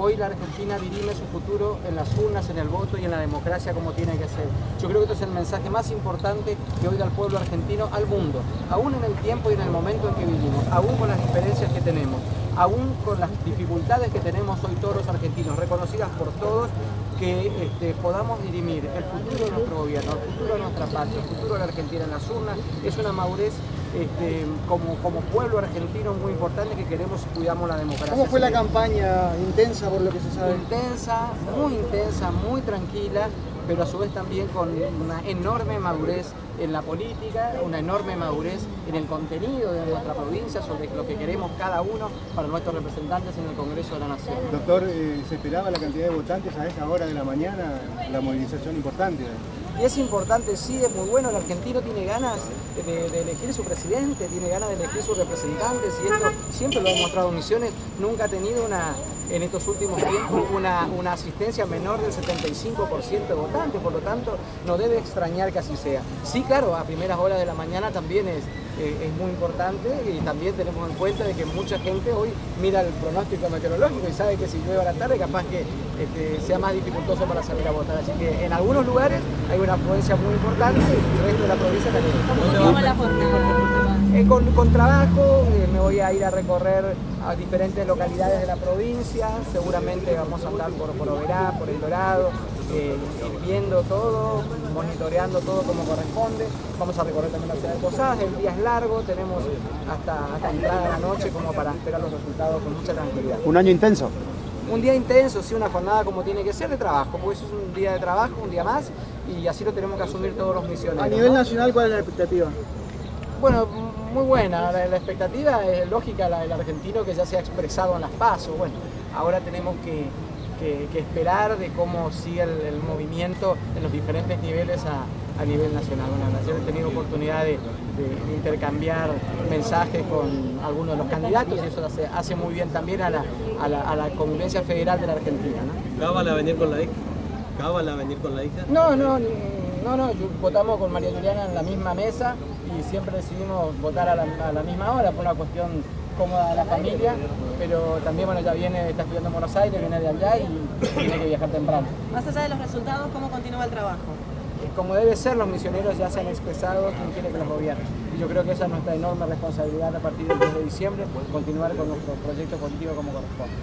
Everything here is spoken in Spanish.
Hoy la Argentina dirime su futuro en las urnas, en el voto y en la democracia como tiene que ser. Yo creo que esto es el mensaje más importante que hoy da el pueblo argentino al mundo, aún en el tiempo y en el momento en que vivimos, aún con las diferencias que tenemos, aún con las dificultades que tenemos hoy todos los argentinos, reconocidas por todos, que este, podamos dirimir el futuro de nuestro gobierno, el futuro de nuestra patria, el futuro de la Argentina en las urnas, es una madurez este, como, como pueblo argentino muy importante que queremos y cuidamos la democracia. ¿Cómo fue la campaña intensa por lo que se sabe? Intensa, muy intensa, muy tranquila, pero a su vez también con una enorme madurez en la política, una enorme madurez en el contenido de nuestra provincia sobre lo que queremos cada uno para nuestros representantes en el Congreso de la Nación. Doctor, eh, ¿se esperaba la cantidad de votantes a esa hora de la mañana? La movilización importante. Y es importante, sí, es muy bueno, el argentino tiene ganas de, elegir su presidente, tiene ganas de elegir sus representantes y esto siempre lo ha demostrado Misiones, nunca ha tenido una, en estos últimos tiempos una, una asistencia menor del 75% de votantes, por lo tanto no debe extrañar que así sea. Sí, claro, a primeras horas de la mañana también es, eh, es muy importante y también tenemos en cuenta de que mucha gente hoy mira el pronóstico meteorológico y sabe que si llueve a la tarde capaz que este, sea más dificultoso para salir a votar. Así que en algunos lugares hay una afluencia muy importante y el resto de la provincia también. ¿Cómo la jornada? Eh, con, con, trabajo, eh, me voy a ir a recorrer a diferentes localidades de la provincia, seguramente vamos a andar por, por Oberá, por El Dorado, eh, viendo todo, monitoreando todo como corresponde. Vamos a recorrer también la ciudad de Posadas, el día es largo, tenemos hasta, hasta entrada de la noche como para esperar los resultados con mucha tranquilidad. ¿Un año intenso? Un día intenso, sí, una jornada como tiene que ser de trabajo, porque eso es un día de trabajo, un día más, y así lo tenemos que asumir todos los misioneros. A nivel ¿no? nacional, ¿cuál es la expectativa? Bueno, muy buena, la, la, expectativa es lógica, la del argentino que ya se ha expresado en las pasos. Bueno, ahora tenemos que, que, que esperar de cómo sigue el, el, movimiento en los diferentes niveles a, a nivel nacional. Bueno, ayer he tenido oportunidad de, de, intercambiar mensajes con algunos de los candidatos y eso hace, hace muy bien también a la, a la, a la convivencia federal de la Argentina. ¿no? ¿Cábala venir con la hija? ¿Cábala venir con la hija? No, no, no, no, votamos con María Juliana en la misma mesa y siempre decidimos votar a la, a la misma hora por una cuestión cómoda de la familia, pero también bueno, ya viene, está estudiando en Buenos Aires, viene de allá y tiene que viajar temprano. Más allá de los resultados, ¿cómo continúa el trabajo? Como debe ser, los misioneros ya se han expresado quién quiere que los gobierne. Y yo creo que esa es nuestra enorme responsabilidad a partir del 10 de diciembre, continuar con nuestro proyecto político como corresponde.